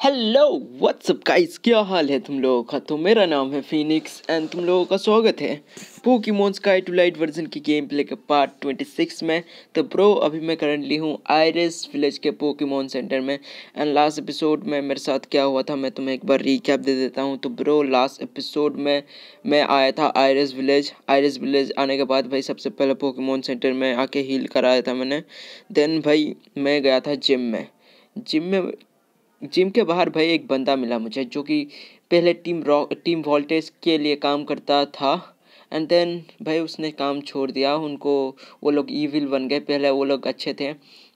Hello what's up guys क्या हाल है तुम लोगों का? तो मेरा नाम है फिनिक्स एंड तुम लोगों का स्वागत है Pokemon sky to light version की गेम प्ले के पार्ट 26 में। तो ब्रो अभी मैं करंटली हूँ आयरिस विलेज के पोकीमोन सेंटर में। एंड लास्ट एपिसोड में मेरे साथ क्या हुआ था, मैं तुम्हें एक बार रिकैप दे देता हूँ। तो ब्रो लास्ट एपिसोड में मैं आया था आयरस विलेज आयरस विलेज आने के बाद भाई सबसे पहले पोकीमोन सेंटर में आके हील कराया था मैंने। देन भाई मैं गया था जिम में। जिम में जिम के बाहर भाई एक बंदा मिला मुझे, जो कि पहले टीम रॉक टीम वोल्टेज के लिए काम करता था। एंड देन भाई उसने काम छोड़ दिया, उनको वो लोग ईविल बन गए। पहले वो लोग अच्छे थे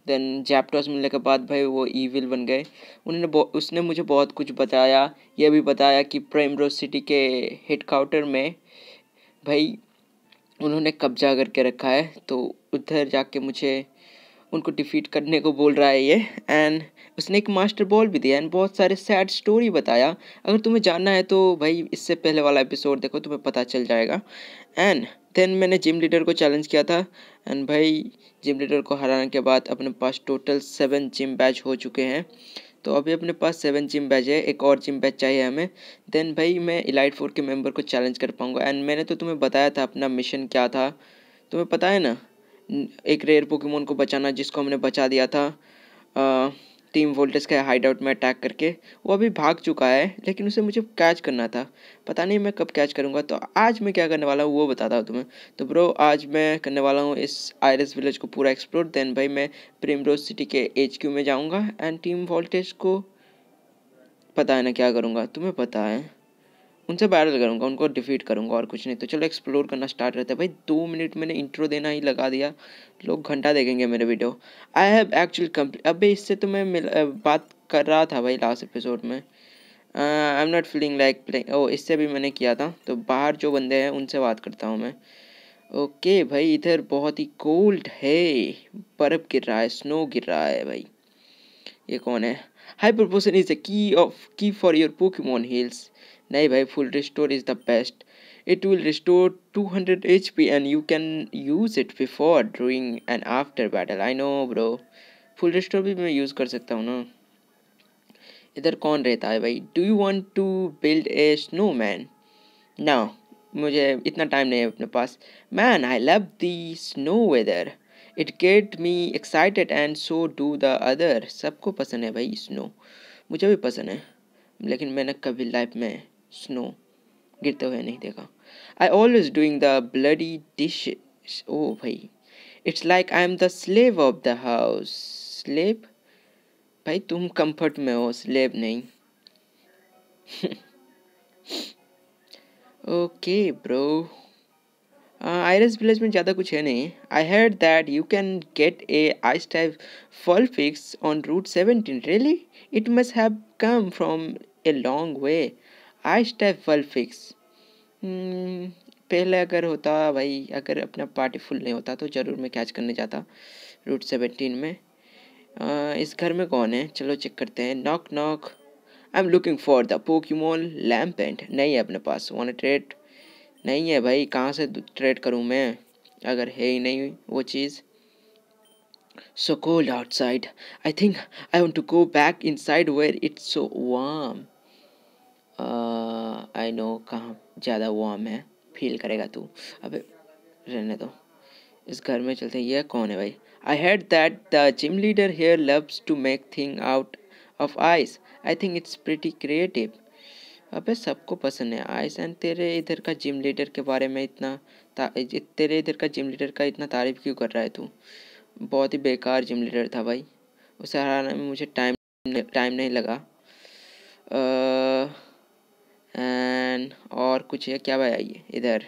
देन जैपटॉस मिलने के बाद भाई वो ईविल बन गए। उन्होंने उसने मुझे बहुत कुछ बताया, ये भी बताया कि प्रेमरोज सिटी के हेड काउंटर में भाई उन्होंने कब्जा करके रखा है तो उधर जाके मुझे उनको डिफीट करने को बोल रहा है ये। एंड उसने एक मास्टर बॉल भी दिया। एंड बहुत सारे सैड स्टोरी बताया। अगर तुम्हें जानना है तो भाई, इससे पहले वाला एपिसोड देखो, तुम्हें पता चल जाएगा। एंड देन मैंने जिम लीडर को चैलेंज किया था। एंड भाई जिम लीडर को हराने के बाद अपने पास टोटल सेवन जिम बैच हो चुके हैं। तो अभी अपने पास सेवन जिम बैच है। एक और जिम बैच चाहिए हमें। देन भाई, मैं इलाइट फोर के मेंबर को चैलेंज कर पाऊँगा। एंड मैंने तो तुम्हें बताया था अपना मिशन क्या था। तुम्हें पता है ना? एक रेयर पोकेमोन को बचाना जिसको हमने बचा दिया था आ, टीम वोल्टेज का हाइड आउट में अटैक करके। वो अभी भाग चुका है लेकिन उसे मुझे कैच करना था। पता नहीं मैं कब कैच करूँगा तो आज मैं क्या करने वाला हूँ वो बताता हूँ तुम्हें। तो ब्रो आज मैं करने वाला हूँ इस आयरस विलेज को पूरा एक्सप्लोर देन भाई मैं प्रेमरोज सिटी के एच क्यू में जाऊँगा एंड टीम वोल्टेज को पता है ना क्या करूँगा। तुम्हें पता है? उनसे बैटल करूँगा उनको डिफीट करूँगा और कुछ नहीं। तो चलो एक्सप्लोर करना स्टार्ट रहता है। भाई दो मिनट मैंने इंट्रो देना ही लगा दिया। लोग घंटा देखेंगे मेरे video I have actually complete अभी इससे तो मैं बात कर रहा था भाई लास्ट एपिसोड में। I am not feeling like playing oh इससे भी मैंने किया था। तो बाहर जो बंदे हैं उनसे बात करता हूँ मैं। ओके okay, भाई इधर बहुत ही कोल्ड है। बर्फ़ गिर रहा है स्नो गिर रहा है भाई। ये कौन है? High potion is the key of key for your Pokemon heals नहीं भाई full restore is the best it will restore 200 HP and you can use it before, during and after battle. I know, bro. Full restore भी मैं use कर सकता हूँ ना। इधर कौन रहता है भाई? Do you want to build a snowman ना, मुझे इतना टाइम नहीं है अपने पास। Man I love the snow weather it get me excited and so do the other सबको पसंद है भाई स्नो मुझे भी पसंद है, लेकिन मैंने कभी लाइफ में स्नो गिरते हुए नहीं देखा। I always doing the bloody dish oh भाई। It's like I am the slave of the house slave भाई, तुम कंफर्ट में हो स्लेब नहीं। ओके ब्रो आयरस विलेज में ज़्यादा कुछ है नहीं। I heard that you can get a ice type fall fix on route seventeen really it must have come from a long way I step well fix पहले अगर होता भाई अगर अपना पार्टी फुल नहीं होता तो ज़रूर मैं कैच करने जाता रूट सेवेंटीन में। आ, इस घर में कौन है? चलो चेक करते हैं। Knock knock I am looking for the Pokemon lamp paint नहीं है अपने पास। वन ट्रेड नहीं है भाई कहाँ से ट्रेड करूँ मैं? अगर है ही नहीं वो चीज़। So so cold outside. I think I want to go back inside where it's so warm. I know कहाँ ज़्यादा वार्म है फील करेगा तू। अबे रहने दो। इस घर में चलते हैं। ये कौन है भाई? I had that the gym leader here loves to make thing out of ice I think it's pretty creative अबे सबको पसंद है आइस एंड तेरे इधर का जिम लीडर के बारे में इतना तेरे इधर का जिम लीडर का इतना तारीफ़ क्यों कर रहा है तू? बहुत ही बेकार जिम लीडर था भाई। उसे हराने में मुझे टाइम टाइम नहीं लगा। uh, एंड और कुछ है? क्या भाई? आइए, इधर।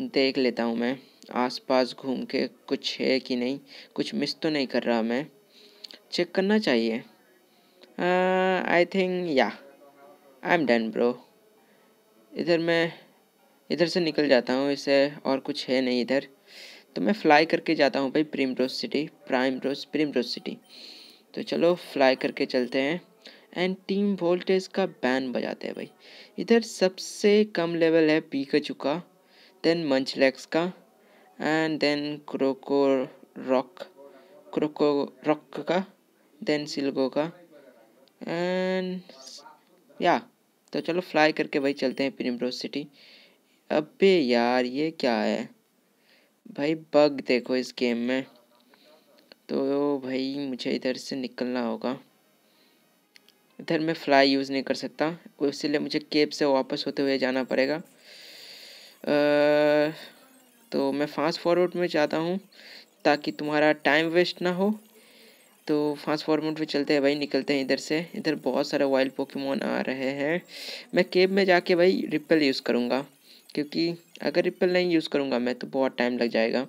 देख लेता हूँ मैं। आसपास घूम के कुछ है कि नहीं? कुछ मिस तो नहीं कर रहा मैं। चेक करना चाहिए। आई थिंक या आई एम डन ब्रो इधर मैं, इधर से निकल जाता हूँ, इसे और कुछ है नहीं इधर। तो मैं फ्लाई करके जाता हूँ भाई primrose city primrose primrose city तो चलो फ्लाई करके चलते हैं। एंड टीम वोल्टेज का बैन बजाते हैं भाई। इधर सबसे कम लेवल है पीकचू का देन मंचलैक्स का and then Krokorok Krokorok का देन सिल्गो का एंड या तो चलो फ्लाई करके भाई चलते हैं प्रिमरोज सिटी अबे यार, ये क्या है? भाई बग देखो इस गेम में। तो भाई मुझे इधर से निकलना होगा। इधर मैं फ्लाई यूज़ नहीं कर सकता। इसलिए मुझे केप से वापस होते हुए जाना पड़ेगा। आ, तो मैं फास्ट फॉरवर्ड में जाता हूँ ताकि तुम्हारा टाइम वेस्ट ना हो। तो फास्ट फॉरवर्ड में चलते हैं भाई निकलते हैं इधर से। इधर बहुत सारे वाइल्ड पोकेमोन आ रहे हैं। मैं केब में जाके भाई रिपल यूज़ करूँगा क्योंकि अगर रिपल नहीं यूज़ करूँगा मैं तो बहुत टाइम लग जाएगा।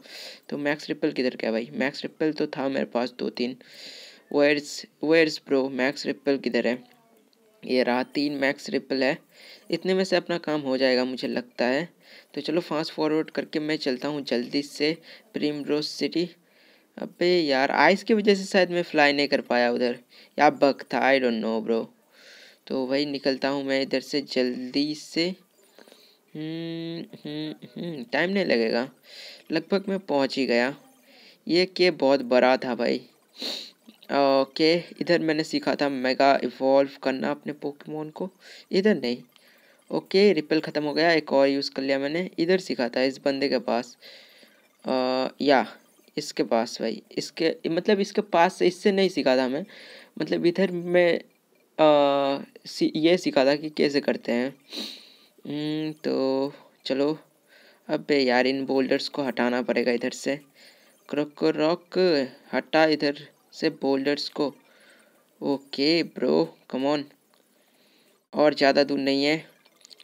तो मैक्स रिपल किधर क्या भाई? मैक्स रिपल तो था मेरे पास दो तीन। Where's where's pro max ripple किधर है? ये रहा तीन मैक्स रिपल है। इतने में से अपना काम हो जाएगा मुझे लगता है। तो चलो फास्ट फॉरवर्ड करके मैं चलता हूँ जल्दी से प्रीम रोज सिटी अबे यार आइस की वजह से शायद मैं फ्लाई नहीं कर पाया उधर। या बग था आई डोंट नो ब्रो तो वही निकलता हूँ मैं इधर से जल्दी से। टाइम हम्म, हम्म, नहीं लगेगा। लगभग मैं पहुँच ही गया। ये के बहुत बड़ा था भाई। ओके इधर मैंने सीखा था मेगा इवॉल्व करना अपने पोकेमोन को। इधर नहीं। ओके रिपल ख़त्म हो गया एक और यूज़ कर लिया मैंने। इधर सीखा था इस बंदे के पास। आ, या इसके पास भाई इसके मतलब इसके पास से इससे नहीं सीखा था मैं। मतलब इधर मैं सी, ये सीखा था कि कैसे करते हैं। हम्म, तो चलो अब यार इन बोल्डर्स को हटाना पड़ेगा इधर से। क्रॉक रॉक हटा इधर। से बोल्डर्स को। ओके ब्रो कम ऑन और ज़्यादा दूर नहीं है।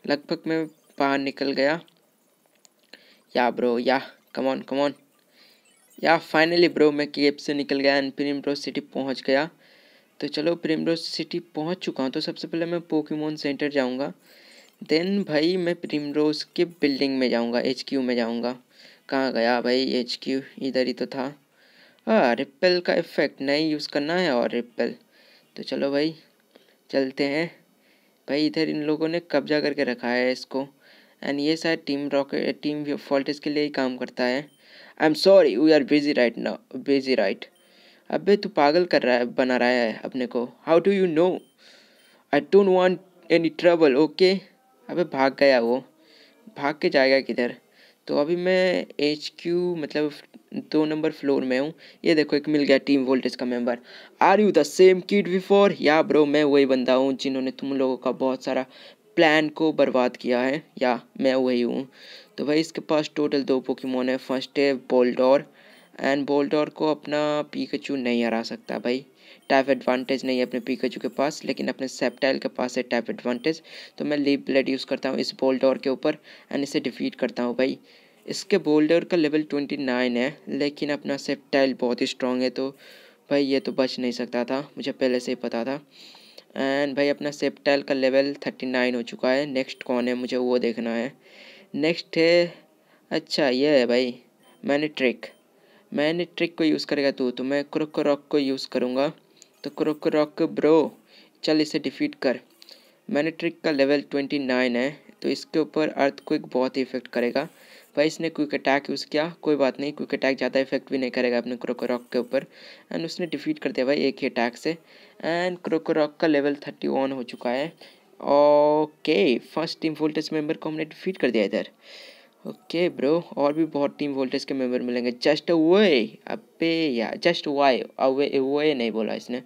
लगभग मैं बाहर निकल गया। Yeah bro yeah come on come on yeah finally bro मैं केप से निकल गया एंड प्रीमरोज सिटी पहुँच गया। तो चलो प्रीमरोज सिटी पहुँच चुका हूँ तो सबसे पहले मैं पोकेमोन सेंटर जाऊँगा। देन भाई, मैं प्रीमरोज के बिल्डिंग में जाऊँगा एच क्यू में जाऊँगा। कहाँ गया भाई एच क्यू इधर ही तो था। हाँ रिपेल का इफ़ेक्ट नहीं यूज़ करना है और रिपेल तो चलो भाई, चलते हैं। भाई, इधर इन लोगों ने कब्जा करके रखा है इसको। एंड ये शायद टीम रॉकेट टीम फॉल्टिस के लिए ही काम करता है। I am sorry we are busy right now busy right अबे, तू पागल कर रहा है, बना रहा है अपने को। How do you know I don't want any trouble okay अबे, भाग गया वो। भाग के जाएगा किधर? तो अभी मैं एच क्यू मतलब दो नंबर फ्लोर में हूँ। ये देखो, एक मिल गया टीम वोल्टेज का member are you the same kid before yeah bro मैं वही बंदा हूँ जिन्होंने तुम लोगों का बहुत सारा प्लान को बर्बाद किया है। या मैं वही हूँ। तो भाई, इसके पास टोटल दो पोकीमोन है। फ़र्स्ट है बोल्डोर एंड बोल्डोर को अपना पीकचू नहीं हरा सकता भाई। टैप एडवांटेज नहीं है अपने पीकचू के पास, लेकिन अपने सेप्टाइल के पास है टैप एडवांटेज। तो मैं लीप ब्लेड यूज़ करता हूँ इस बोल्डोर के ऊपर एंड इसे डिफीट करता हूँ भाई। इसके बोल्डर का लेवल ट्वेंटी नाइन है, लेकिन अपना सेप्टाइल बहुत ही स्ट्रॉन्ग है तो भाई ये तो बच नहीं सकता था, मुझे पहले से ही पता था। एंड भाई अपना सेप्टाइल का लेवल थर्टी नाइन हो चुका है नेक्स्ट कौन है मुझे वो देखना है। नेक्स्ट है अच्छा ये है भाई मैंने ट्रिक मैंने ट्रिक को यूज़ करेगा तू तो मैं क्रोक रॉक को यूज़ करूँगा। तो क्रोक रॉक ब्रो चल इसे डिफीट कर। मैंने ट्रिक का लेवल ट्वेंटी नाइन है तो इसके ऊपर अर्थ को एक बहुत ही इफ़ेक्ट करेगा। भाई इसने क्विक अटैक यूज़ किया, कोई बात नहीं क्विक अटैक ज़्यादा इफ़ेक्ट भी नहीं करेगा अपने क्रोकोरॉक के ऊपर। एंड उसने डिफीट कर दिया भाई एक ही अटैक से। एंड क्रोकोरॉक का लेवल थर्टी वन हो चुका है। Okay first team voltage member को हमने डिफीट कर दिया इधर। ओके ब्रो और भी बहुत टीम वोल्टेज के मेंबर मिलेंगे. जस्ट वे अबे या जस्ट वाई अवे वे नहीं बोला इसने.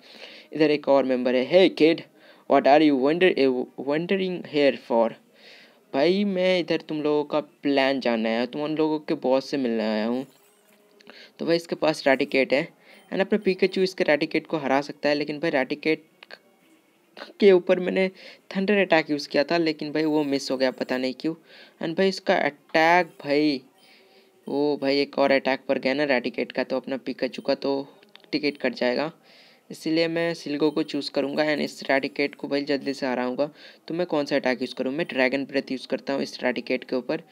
इधर एक और मेंबर है. Hey kid what are you wonder wondering here for भाई, मैं इधर तुम लोगों का प्लान जानना है. तुम उन लोगों के बॉस से मिलने आया हूँ. तो भाई, इसके पास रेटिकेट है. एंड अपने पीकेचू इसके रेटिकेट को हरा सकता है, लेकिन भाई रेटिकेट के ऊपर मैंने थंडर अटैक यूज़ किया था, लेकिन भाई वो मिस हो गया, पता नहीं क्यों। एंड भाई इसका अटैक भाई वो भाई एक और अटैक पर गया ना रेडिकेट का तो अपना पिकाचू चुका तो टिकट कट जाएगा। इसीलिए मैं सिल्गो को चूज़ करूँगा एंड इस स्ट्रैटिकेट को भाई जल्दी से हराऊँगा। तो मैं कौन सा अटैक यूज़ करूँ? मैं ड्रैगन ब्रेथ यूज़ करता हूँ इस स्ट्रैटिकेट के ऊपर।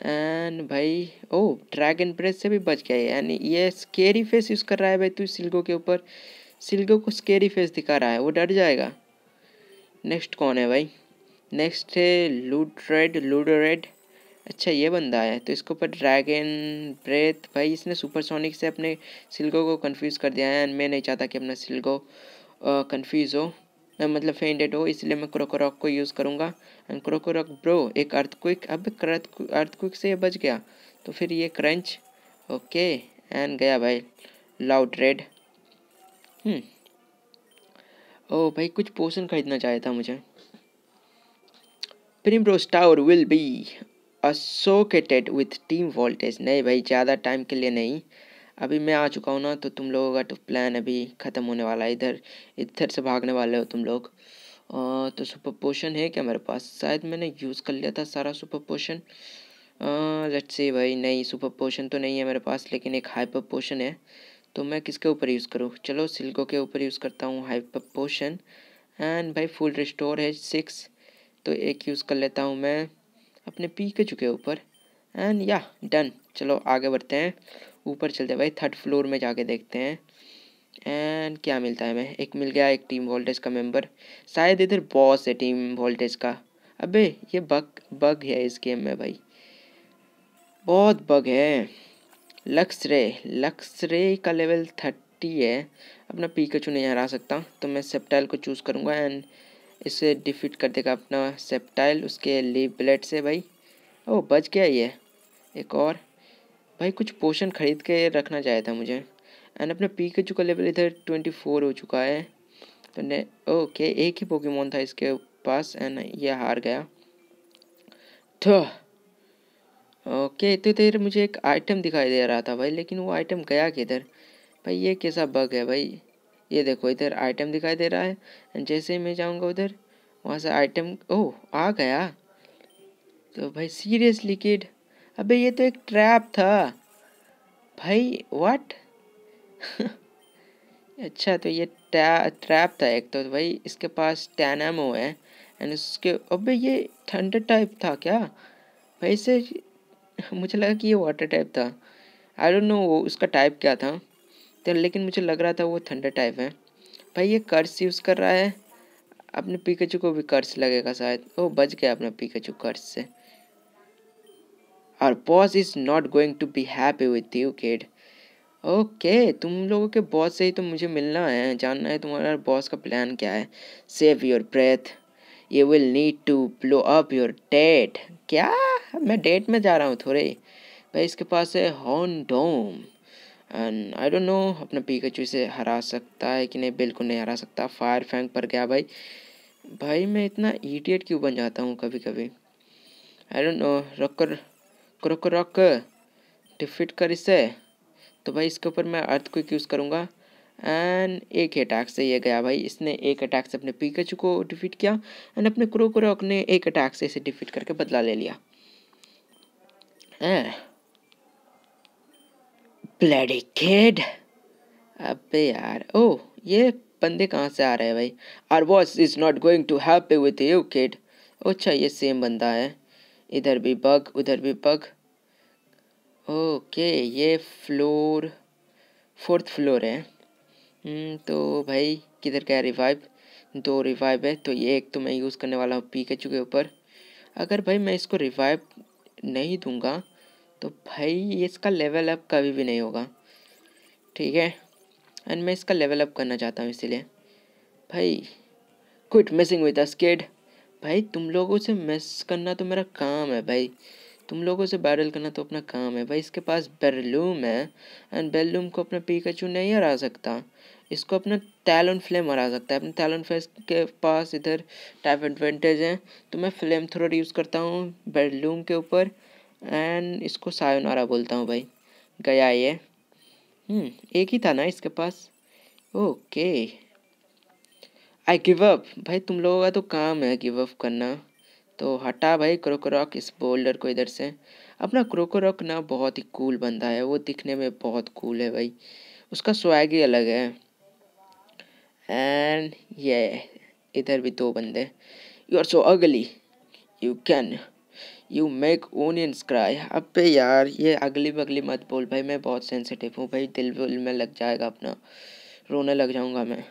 एंड भाई, ओ ड्रैगन ब्रेथ से भी बच गया यानी ये स्केरी फेस यूज़ कर रहा है भाई तू सिल्गो के ऊपर। सिल्गो को स्केरी फेस दिखा रहा है, वो डर जाएगा। नेक्स्ट कौन है भाई? नेक्स्ट है लूड रेड लूडो रेड अच्छा ये बंदा है तो इसके ऊपर ड्रैगन ब्रेथ। भाई, इसने सुपरसोनिक से अपने सिल्गो को कंफ्यूज कर दिया है एंड मैं नहीं चाहता कि अपना सिल्गो कंफ्यूज हो। मतलब फेंडेड हो, इसलिए मैं क्रोकोरॉक को यूज़ करूँगा। एंड क्रोकोरॉक ब्रो एक अर्थक्विक अब अर्थक्विक से ये बच गया। तो फिर ये क्रंच ओके एंड गया भाई लाउड रेड हम्म। ओ भाई, कुछ पोषण खरीदना चाहिए था मुझे। Primrose tower will be associated with team voltage नहीं भाई, ज़्यादा टाइम के लिए नहीं। अभी मैं आ चुका हूँ ना तो तुम लोगों का तो प्लान अभी ख़त्म होने वाला है। इधर इधर से भागने वाले हो तुम लोग। तो सुपर पोशन है क्या मेरे पास? शायद मैंने यूज़ कर लिया था सारा सुपर पोशन लेट्स से भाई, नहीं सुपर पोशन तो नहीं है मेरे पास, लेकिन एक हाइपर पोशन है। तो मैं किसके ऊपर यूज़ करूँ? चलो सिल्को के ऊपर यूज़ करता हूँ हाइपर पोशन एंड भाई फुल रिस्टोर है सिक्स तो एक यूज़ कर लेता हूँ मैं अपने पी के चुके ऊपर. एंड या डन चलो, आगे बढ़ते हैं. ऊपर चलते हैं भाई थर्ड फ्लोर में जाके देखते हैं. एंड क्या मिलता है मैं एक मिल गया एक टीम वोल्टेज का मेंबर शायद इधर बॉस है टीम वोल्टेज का. अबे, ये बग बग है इस गेम में भाई. बहुत बग है. लक्स रे लक्स रे का लेवल थर्टी है। अपना पी पीकचू नहीं हरा सकता तो मैं सेप्टाइल को चूज़ करूँगा एंड इसे डिफीट कर देगा अपना सेप्टाइल उसके लीव ब्लेड से भाई। ओ बच गया ये। एक और। भाई, कुछ पोशन खरीद के रखना चाहिए था मुझे। एंड अपना पी के चुका लेवल इधर ट्वेंटी फोर हो चुका है। तो ने ओके एक ही पोकेमोन था इसके पास एंड ये हार गया। तो ओके तो इधर मुझे एक आइटम दिखाई दे रहा था भाई, लेकिन वो आइटम गया किधर? भाई, ये कैसा बग है भाई? ये देखो, इधर आइटम दिखाई दे रहा है एंड जैसे ही मैं जाऊँगा उधर, वहाँ से आइटम ओह, आ गया। तो भाई सीरियसली किड अबे, ये तो एक ट्रैप था। भाई व्हाट अच्छा तो ये ट्रैप था एक तो भाई, इसके पास टेन एम है एंड उसके, अबे, ये थंडर टाइप था क्या? भाई से मुझे लगा कि ये वाटर टाइप था। आई डोंट नो वो उसका टाइप क्या था। तो लेकिन मुझे लग रहा था वो थंडर टाइप है। भाई ये कर्स यूज़ कर रहा है। अपने पिकचू को भी कर्स लगेगा शायद। ओ बच गया अपना पिकचू कर्स से। और boss is not going to be happy with you kid okay तुम लोगों के बॉस से ही तो मुझे मिलना है। जानना है तुम्हारा बॉस का प्लान क्या है। Save your breath you will need to blow up your date क्या? मैं डेट में जा रहा हूँ थोड़े भाई इसके पास है horn dome. And I don't know अपना पीकचू से हरा सकता है कि नहीं? बिल्कुल नहीं हरा सकता। फायर फैंक पर गया भाई। भाई मैं इतना ईडियट क्यों बन जाता हूँ कभी कभी आई डोंट नो रॉकर क्रोक रॉक डिफिट कर। इससे तो भाई इसके ऊपर मैं अर्थ क्विक यूज़ करूँगा। एंड एक अटैक से ये गया भाई। इसने एक अटैक से अपने पीकचू को डिफीट किया। एंड अपने क्रोक रॉक ने एक अटैक से इसे डिफीट करके बदला ले लिया। ब्लडी किड अबे यार ओ ये बंदे कहाँ से आ रहे हैं भाई? Our boss is not going to happy with you kid अच्छा ये सेम बंदा है। इधर भी बग उधर भी बग ओके ये फ्लोर फोर्थ फ्लोर है। हम्म, तो भाई किधर क्या रिवाइव दो रिवाइव है तो ये एक तो मैं यूज़ करने वाला हूँ पी के चुके ऊपर। अगर भाई मैं इसको रिवाइव नहीं दूँगा तो भाई इसका लेवल अप कभी भी नहीं होगा। ठीक है? एंड मैं इसका लेवल अप करना चाहता हूँ इसीलिए। भाई क्विट मिसिंग विद अस भाई, तुम लोगों से मिस करना तो मेरा काम है भाई। तुम लोगों से बैरल करना तो अपना काम है भाई। इसके पास बेरलूम है। एंड बेरलूम को अपना पीकाचू नहीं हरा सकता। इसको अपना टैलन फ्लेम हरा सकता है। अपने टैलन फ्लेम के पास इधर टाइप एडवांटेज है। तो मैं फ्लेम थ्रोर यूज़ करता हूँ बेरलूम के ऊपर। एंड इसको सायोनारा बोलता हूँ भाई। गया ये। हम्म, एक ही था ना इसके पास? ओके आई गिव अप भाई तुम लोगों का तो काम है गिव अप करना। तो हटा भाई क्रोकोरॉक इस बोल्डर को इधर से। अपना क्रोकोरॉक ना बहुत ही कूल बंदा है। वो दिखने में बहुत कूल है भाई। उसका स्वैग ही अलग है। एंड ये इधर भी दो बंदे। You are so ugly you can you make onions cry अब यार, ये अगली बगली मत बोल। भाई, मैं बहुत सेंसिटिव हूँ। भाई दिल विल में लग जाएगा अपना। रोने लग जाऊँगा मैं।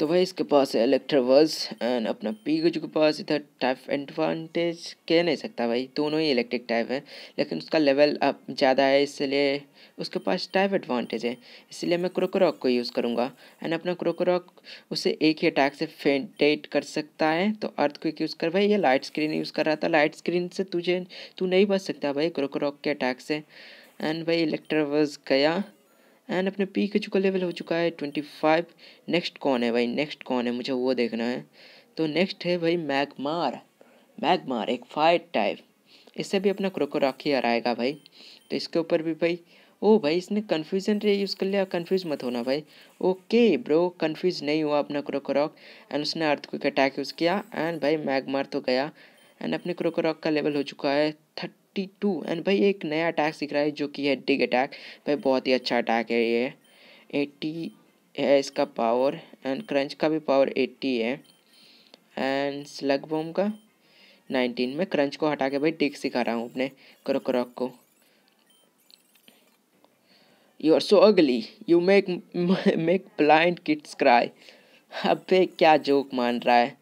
तो भाई इसके पास है इलेक्ट्रोवर्स एंड अपना पीगजू के पास इधर टाइप एडवांटेज कह नहीं सकता भाई, दोनों ही इलेक्ट्रिक टाइप है, लेकिन उसका लेवल अब ज़्यादा है, इसलिए उसके पास टाइप एडवांटेज है, इसलिए मैं क्रोकोरॉक को यूज़ करूँगा एंड अपना क्रोकोरॉक उसे एक ही अटैक से फेंटेट कर सकता है तो अर्थ क्विक यूज़ कर, भाई, ये लाइट स्क्रीन यूज़ कर रहा था लाइट स्क्रीन से तुझे, तू नहीं बच सकता भाई क्रोकोरॉक के अटैक से एंड भाई इलेक्ट्रोवर्स गया एंड अपने पी के चुका लेवल हो चुका है ट्वेंटी फाइव नेक्स्ट कौन है भाई? नेक्स्ट कौन है? मुझे वो देखना है। तो नेक्स्ट है भाई मैगमार मैगमार एक फाइट टाइप इससे भी अपना क्रोकोरॉक ही हराएगा भाई। तो इसके ऊपर भी भाई, ओ भाई इसने कन्फ्यूज़न रे यूज़ कर लिया कन्फ्यूज़ मत होना भाई। ओके ब्रो कन्फ्यूज़ नहीं हुआ अपना क्रोकोरॉक एंड उसने अर्थ को अटैक यूज़ किया। एंड भाई मैगमार तो गया। एंड अपने क्रोकोरॉक का लेवल हो चुका है फिफ्टी टू एंड भाई एक नया अटैक सीख रहा है जो कि है डिग अटैक भाई बहुत ही अच्छा अटैक है ये। एट्टी है इसका पावर एंड क्रंच का भी पावर एट्टी है। एंड स्लग बॉम का नाइनटीन में क्रंच को हटा के भाई डिग सिखा रहा हूँ अपने क्रोकोरॉक को you are so ugly you make make blind kids cry अबे क्या जोक मान रहा है?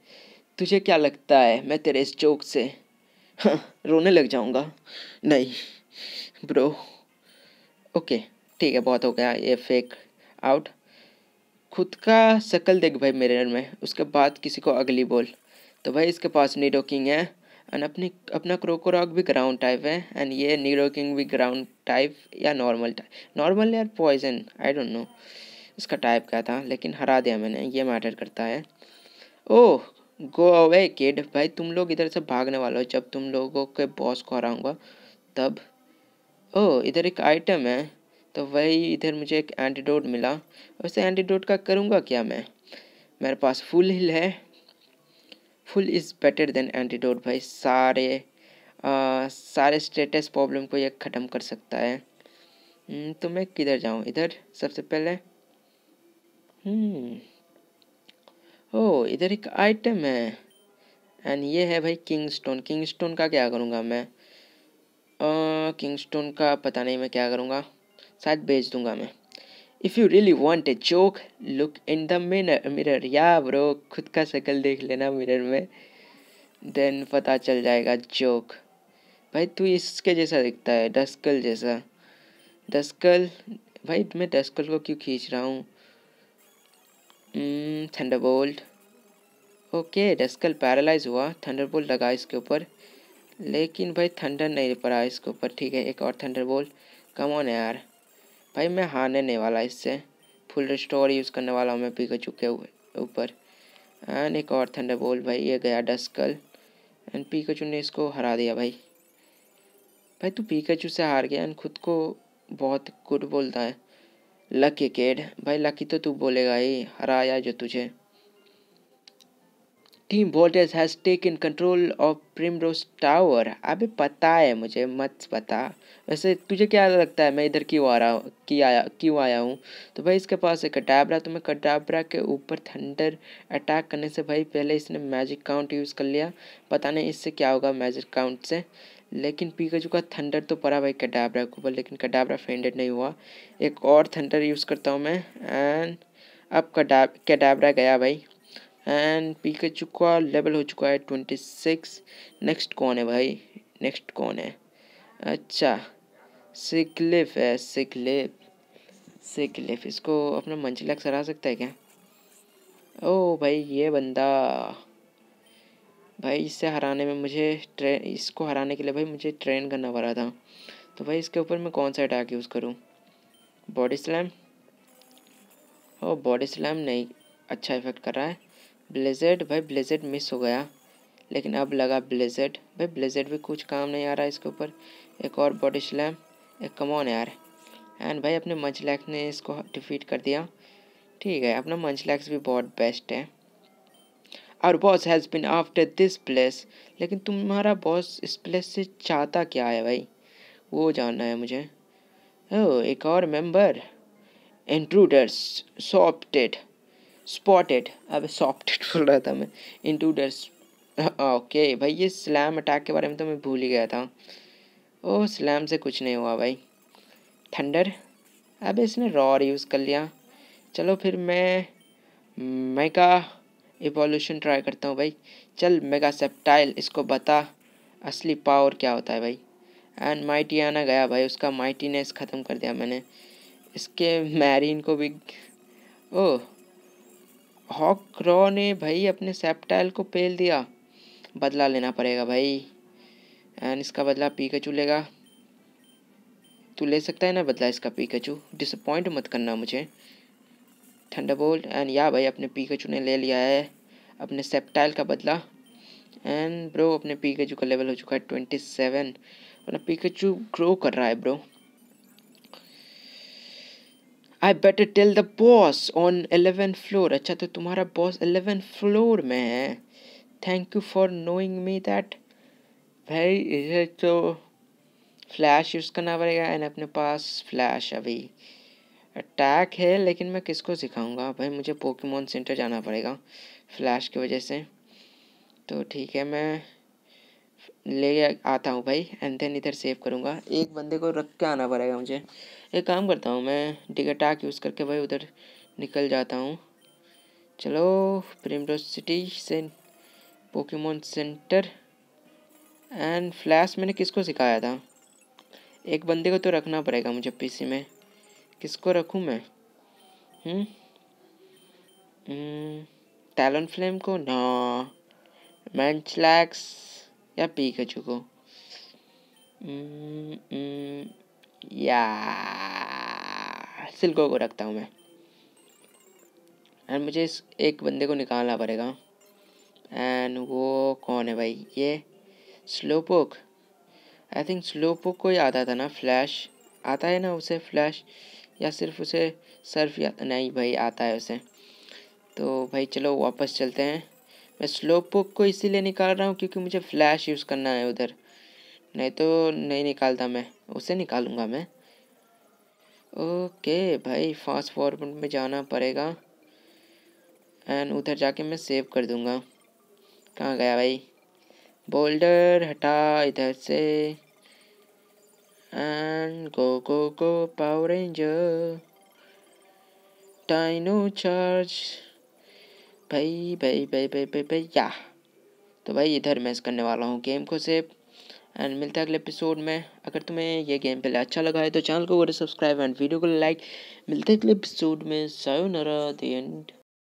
तुझे क्या लगता है मैं तेरे इस जोक से? रोने लग जाऊँगा। नहीं ब्रो ओके ठीक है, बहुत हो गया ये फेक आउट खुद का शक्ल देख भाई मेरे में, उसके बाद किसी को अगली बोल। तो भाई इसके पास नीडो किंग है एंड अपनी, अपना क्रोकोरॉक भी ग्राउंड टाइप है एंड ये नीडो किंग भी ग्राउंड टाइप या नॉर्मल टाइप नॉर्मल या पॉइजन आई डोंट नो इसका टाइप क्या था, लेकिन हरा दिया मैंने, ये मैटर करता है। ओह गो अवे किड भाई तुम लोग इधर से भागने वाले हो। जब तुम लोगों के बॉस को हराऊँगा तब। ओ इधर एक आइटम है। तो वही इधर मुझे एक एंटीडोट मिला। वैसे एंटीडोट का करूँगा क्या मैं? मेरे पास फुल हिल है। Full is better than antidote भाई। सारे आ, सारे स्टेटस प्रॉब्लम को ये ख़त्म कर सकता है। हम्म, तो मैं किधर जाऊँ? इधर सबसे पहले। हम्म। ओ इधर एक आइटम है। एंड ये है भाई किंग स्टोन किंग स्टोन का क्या करूँगा मैं? किंग स्टोन का पता नहीं मैं क्या करूँगा। शायद बेच दूँगा मैं। If you really want a joke look in the mirror mirror yeah bro खुद का शक्ल देख लेना मिरर में। देन पता चल जाएगा जोक भाई तू इसके जैसा दिखता है डस्कल जैसा। डस्कल भाई मैं डस्कल को क्यों खींच रहा हूँ? थंडरबोल्ट ओके डस्कल पैरालाइज हुआ थंडरबोल्ट लगा इसके ऊपर। लेकिन भाई थंडर नहीं पड़ा इसके ऊपर, ठीक है, एक और थंडरबोल्ट कम ऑन यार। भाई, मैं हारने नहीं वाला इससे। फुल रिस्टोर यूज़ करने वाला हूँ मैं पी हुए, ऊपर। एंड एक और थंडरबोल्ट भाई, ये गया डस्कल एंड पीकचू ने इसको हरा दिया भाई। भाई, तू पीकचू से हार गया एंड खुद को बहुत गुड बोलता है। लकी केड भाई लकी तो तू बोलेगा ही, हराया जो तुझे। Team voltage has taken control of Primrose tower अभी पता है मुझे, मत पता। वैसे तुझे क्या लगता है मैं इधर क्यों आ रहा हूँ, क्यों आया क्यों आया हूँ? तो भाई इसके पास एक कटाबरा तो मैं कटाबरा के ऊपर थंडर अटैक करने से भाई पहले इसने मैजिक काउंट यूज़ कर लिया। पता नहीं इससे क्या होगा मैजिक काउंट से। लेकिन पीकाचू का थंडर तो पड़ा भाई कटाबरा के ऊपर, लेकिन कटाबरा फेंडेड नहीं हुआ। एक और थंडर यूज़ करता हूँ मैं एंड अब कटाब कटाबरा गया भाई। एंड पीकाचू का लेवल हो चुका है ट्वेंटी सिक्स। नेक्स्ट कौन है भाई? नेक्स्ट कौन है? अच्छा सिकलिफ है, सिकलिफ। सिकलिफ, इसको अपना मंचलक सरा सकता है क्या? ओ भाई, ये बंदा। भाई इससे हराने में मुझे ट्रेन इसको हराने के लिए भाई मुझे ट्रेन करना पड़ा था। तो भाई, इसके ऊपर मैं कौन सा अटैक यूज़ करूँ? Body slam oh body slam नहीं अच्छा इफ़ेक्ट कर रहा है। ब्लेजेड भाई ब्लेजेड मिस हो गया। लेकिन अब लगा ब्लेजेड भाई ब्लेजेड भी कुछ काम नहीं आ रहा इसके ऊपर। एक और बॉडी स्लैम एक कमॉन यार। एंड भाई अपने मंचलैक्स ने इसको डिफीट कर दिया। ठीक है, अपना मंचलैक्स भी बहुत बेस्ट है। और boss has been after this place लेकिन तुम्हारा बॉस इस प्लेस से चाहता क्या है भाई? वो जानना है मुझे। ओ एक और मेंबर इंट्रूडर्स सॉफ्टेड स्पॉटेड अब सॉफ्ट बोल रहा था मैं इंट्रूडर्स ओके भाई, ये स्लैम अटैक के बारे में तो मैं भूल ही गया था। ओ स्लैम से कुछ नहीं हुआ भाई। थंडर अब, इसने रॉर यूज़ कर लिया। चलो फिर मैं मेगा इवोल्यूशन ट्राई करता हूँ भाई। चल मेगा सेप्टाइल इसको बता असली पावर क्या होता है भाई। एंड माइटी आना गया भाई, उसका माइटीनेस ख़त्म कर दिया मैंने। इसके मैरिन को भी ओ हॉक रॉ ने भाई अपने सेप्टाइल को पेल दिया। बदला लेना पड़ेगा भाई। एंड इसका बदला पीकचू लेगा। तू ले सकता है ना बदला इसका पीकचू डिसअपॉइंट मत करना मुझे। थंडरबोल्ट एंड या भाई अपने पीकचू ने ले लिया है। अपने सेप्टाइल का बदला। एंड ब्रो अपने पीकचू का लेवल हो चुका है ट्वेंटी सेवन और पीकचू ग्रो कर रहा है bro. I better tell the boss on eleven floor अच्छा तो तुम्हारा बॉस एलेवन फ्लोर में है। Thank you for knowing me that भाई इसे तो फ्लैश यूज़ करना पड़ेगा। एंड अपने पास फ्लैश अभी अटैक है, लेकिन मैं किसको सिखाऊँगा? भाई, मुझे पोकेमोन सेंटर जाना पड़ेगा फ्लैश की वजह से। तो ठीक है, मैं ले आता हूँ भाई एंड देन इधर सेव करूँगा। एक बंदे को रख के आना पड़ेगा मुझे। एक काम करता हूँ मैं अटैक यूज़ करके भाई उधर निकल जाता हूँ। चलो प्रीमरोज सिटी से पोकेमोन सेंटर एंड फ्लैश मैंने किसको सिखाया था? एक बंदे को तो रखना पड़ेगा मुझे पीसी में। किसको रखूँ मैं? टैलन फ्लेम को? ना। मैंचलैक्स या पीकचू को? या सिल्को को रखता हूँ मैं। एंड मुझे इस एक बंदे को निकालना पड़ेगा। एंड वो कौन है भाई? ये स्लोपोक आई थिंक स्लोपोक को ही आता था ना फ्लैश आता है ना उसे फ्लैश या सिर्फ़ उसे सर्फ या नहीं भाई, आता है उसे। तो भाई चलो वापस चलते हैं। मैं स्लोपोक को इसीलिए निकाल रहा हूँ क्योंकि मुझे फ्लैश यूज़ करना है उधर। नहीं तो नहीं निकालता मैं। उसे निकालूँगा मैं। ओके भाई फास्ट फॉरवर्ड में जाना पड़ेगा। एंड उधर जाके मैं सेव कर दूँगा। कहाँ गया भाई? बोल्डर हटा इधर से। And go go go power ranger charge भाई भाई भाई भाई भाई भाई, या। तो भाई, इधर मैं करने वाला हूँ। गेम को सेव एंड मिलते है अगले एपिसोड में। अगर तुम्हें यह गेम पहले अच्छा लगा है तो चैनल को करो सब्सक्राइब एंड वीडियो को लाइक मिलते हैं अगले एपिसोड में। Sayonara the end